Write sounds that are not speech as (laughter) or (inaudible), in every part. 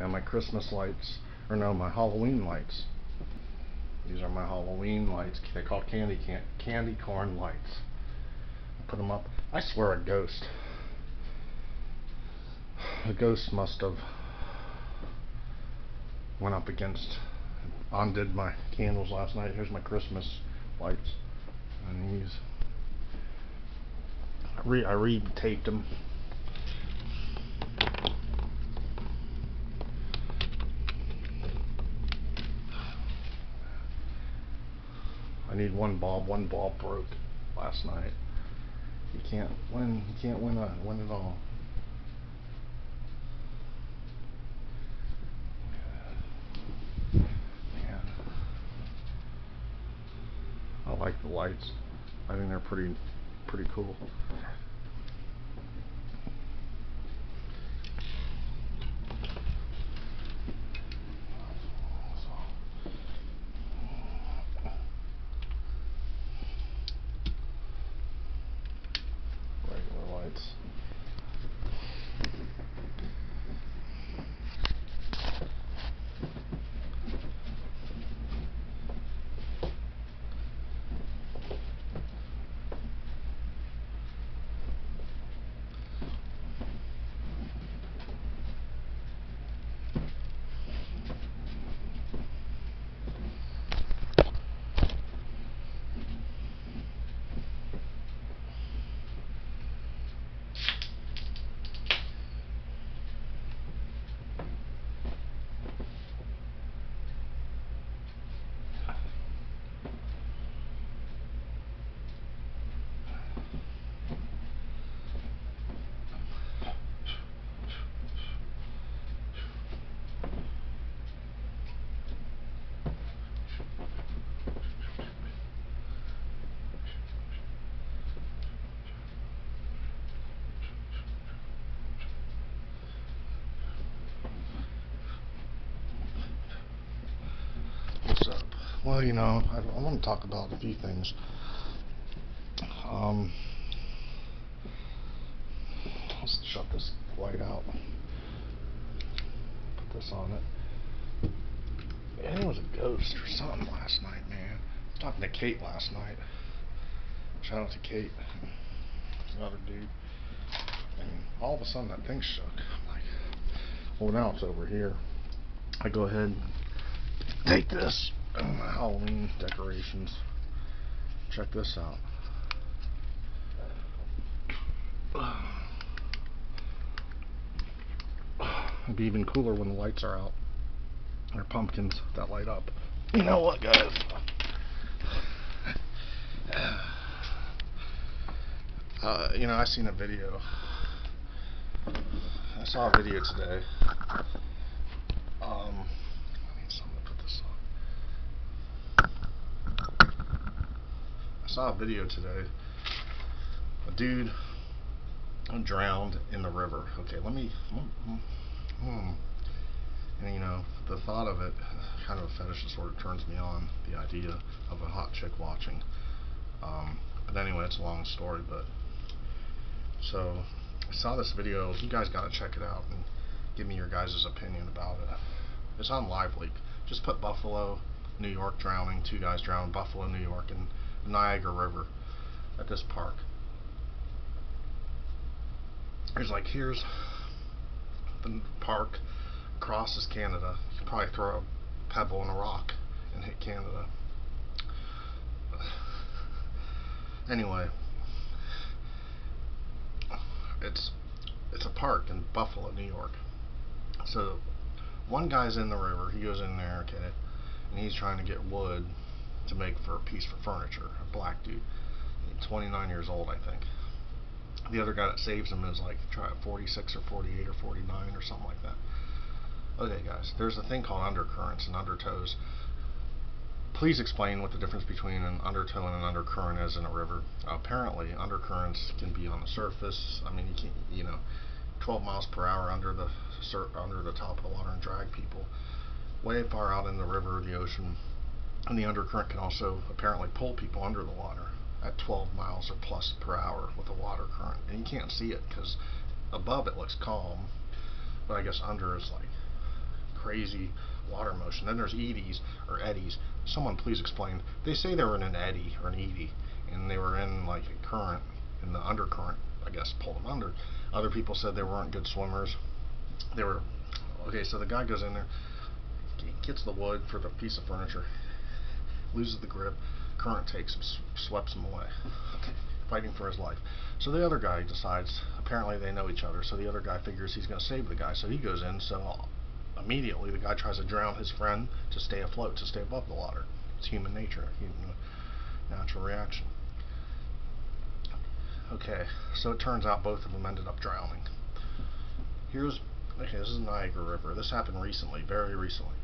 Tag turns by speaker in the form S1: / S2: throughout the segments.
S1: and my Christmas lights, or no, my Halloween lights. These are my Halloween lights. They're called candy can candy corn lights. I Put them up. I swear a ghost. A ghost must have went up against, undid my candles last night. Here's my Christmas lights, and these. I re I re-taped them. Need one bulb. One bulb broke last night. You can't win. You can't win a win it all. Man. I like the lights. I think they're pretty pretty cool. regular lights. What's up? Well, you know, I, I want to talk about a few things. Um, let's shut this light out. Put this on it. Think it was a ghost or something last night, man. I was talking to Kate last night. Shout out to Kate. Another dude. And all of a sudden that thing shook. I'm like, well, now it's over here. I go ahead and take this uh, Halloween decorations. Check this out. It'd be even cooler when the lights are out. They're pumpkins that light up. You know what, guys? Uh, you know, I seen a video. I saw a video today. Um, I need something to put this on. I saw a video today. A dude drowned in the river. Okay, let me. Hmm. And you know, the thought of it, kind of a fetish sort of turns me on. The idea of a hot chick watching. Um, but anyway, it's a long story. But so I saw this video. You guys got to check it out and give me your guys' opinion about it. It's on LiveLeak. Just put Buffalo, New York drowning, two guys drowned, Buffalo, New York, and Niagara River at this park. There's like, here's the park, across Canada. You could probably throw a pebble and a rock and hit Canada. (sighs) Anyway, it's it's a park in Buffalo, New York. So one guy's in the river. He goes in there, okay, and he's trying to get wood to make for a piece for furniture. A black dude, 29 years old, I think. The other guy that saves him is like try 46 or 48 or 49 or something like that. Okay, guys, there's a thing called undercurrents and undertows. Please explain what the difference between an undertow and an undercurrent is in a river. apparently, undercurrents can be on the surface. I mean, you can't, you know, 12 miles per hour under the under the top of the water and drag people way far out in the river or the ocean. And the undercurrent can also apparently pull people under the water at 12 miles or plus per hour with a water current. And you can't see it because above it looks calm, but I guess under is like crazy water motion. Then there's eddies or eddies. Someone please explain. They say they were in an eddy or an eddy, and they were in like a current, and the undercurrent, I guess, pulled them under. Other people said they weren't good swimmers. They were okay. So the guy goes in there, gets the wood for the piece of furniture, loses the grip, current takes him, sweeps him away. Okay fighting for his life. So the other guy decides, apparently they know each other, so the other guy figures he's going to save the guy. So he goes in, so immediately the guy tries to drown his friend to stay afloat, to stay above the water. It's human nature, human uh, natural reaction. Okay, so it turns out both of them ended up drowning. Here's, okay, this is Niagara River. This happened recently, very recently.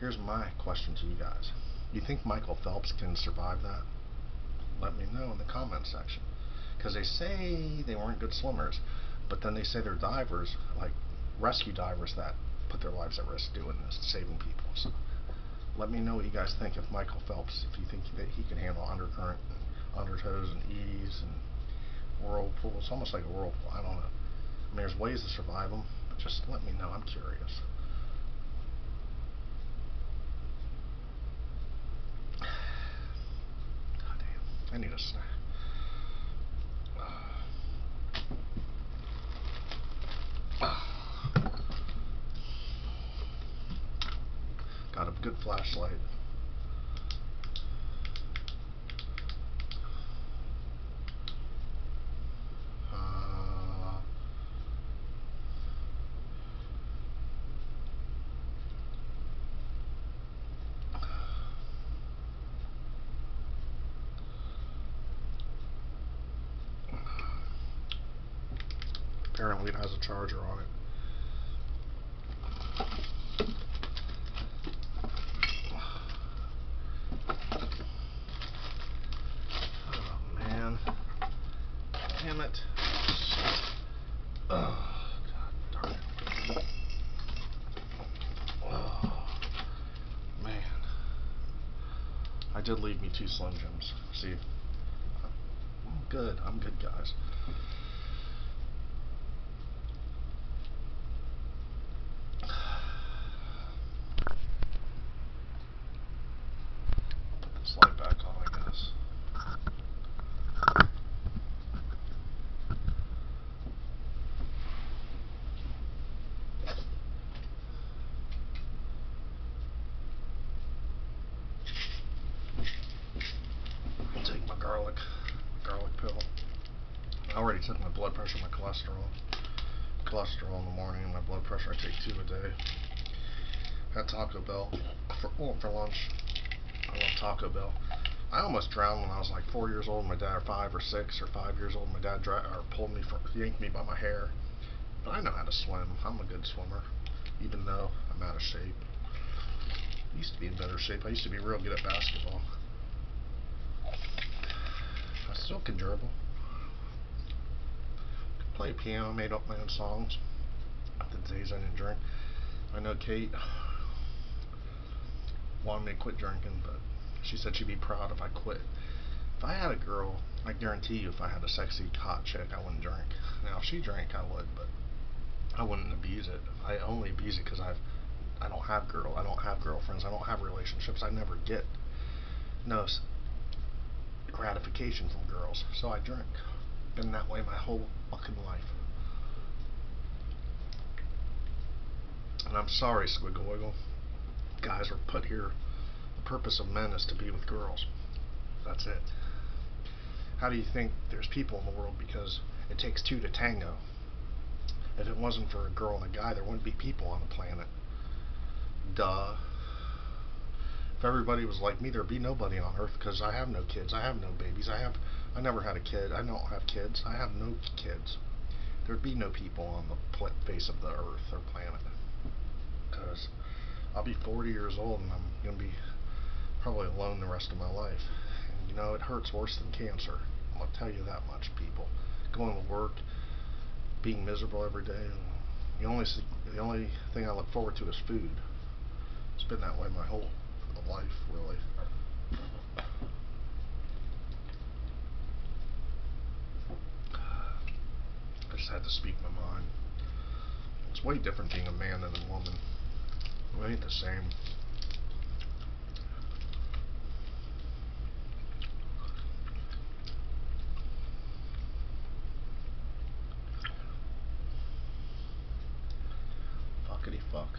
S1: Here's my question to you guys. You think Michael Phelps can survive that? let me know in the comment section. Because they say they weren't good swimmers, but then they say they're divers, like rescue divers that put their lives at risk doing this, saving people. So let me know what you guys think of Michael Phelps, if you think that he can handle undercurrent, undertows, and eddies, and whirlpools. Almost like a whirlpool. I don't know. I mean, there's ways to survive them, but just let me know. I'm curious. I need a snack. Got a good flashlight. Apparently it has a charger on it. Oh, man. Damn it. Oh, God darn it. Oh, man. I did leave me two Slim Jims. See, I'm good. I'm good, guys. Already took my blood pressure, my cholesterol. Cholesterol in the morning, my blood pressure I take two a day. Had Taco Bell for, well, for lunch. I love Taco Bell. I almost drowned when I was like four years old. My dad, or five or six or five years old. My dad dry, or pulled me, for, yanked me by my hair. But I know how to swim. I'm a good swimmer, even though I'm out of shape. I used to be in better shape. I used to be real good at basketball. I still can dribble play piano, made up my own songs. The days I didn't drink. I know Kate wanted me to quit drinking, but she said she'd be proud if I quit. If I had a girl, I guarantee you, if I had a sexy, hot chick, I wouldn't drink. Now, if she drank, I would, but I wouldn't abuse it. I only abuse it because I've I don't have girl, I don't have girlfriends, I don't have relationships. I never get no gratification from girls, so I drink been that way my whole fucking life. And I'm sorry, Squiggle Wiggle. Guys are put here. The purpose of men is to be with girls. That's it. How do you think there's people in the world? Because it takes two to tango. If it wasn't for a girl and a guy, there wouldn't be people on the planet. Duh. If everybody was like me, there'd be nobody on Earth because I have no kids. I have no babies. I have I never had a kid. I don't have kids. I have no kids. There'd be no people on the face of the earth or planet. Because I'll be 40 years old and I'm going to be probably alone the rest of my life. And you know, it hurts worse than cancer. I'll tell you that much, people. Going to work, being miserable every day. The only, the only thing I look forward to is food. It's been that way my whole life, really. I just had to speak my mind. It's way different being a man than a woman. It ain't the same. Fuckity fuck.